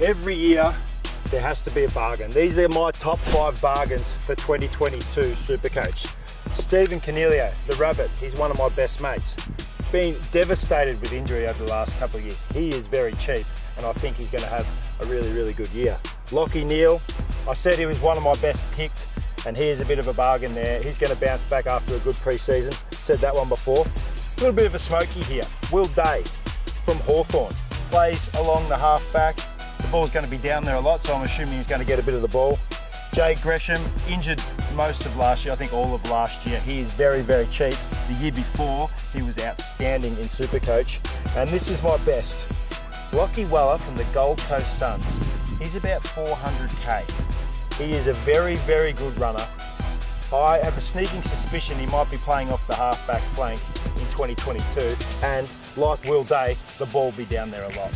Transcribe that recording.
every year there has to be a bargain. These are my top five bargains for 2022 Supercoach. Stephen Coniglio, the rabbit, he's one of my best mates. Been devastated with injury over the last couple of years. He is very cheap and I think he's going to have a really, really good year. Lachie Neale, I said he was one of my best picked and he is a bit of a bargain there. He's going to bounce back after a good pre-season. Said that one before. A little bit of a smoky here. Will Day from Hawthorn plays along the half back. The ball's going to be down there a lot, so I'm assuming he's going to get a bit of the ball. Jade Gresham, injured most of last year, I think all of last year. He is very, very cheap. The year before, he was outstanding in Supercoach. And this is my best. Lachie Weller from the Gold Coast Suns. He's about 400k. He is a very, very good runner. I have a sneaking suspicion he might be playing off the halfback flank in 2022. And like Will Day, the ball will be down there a lot.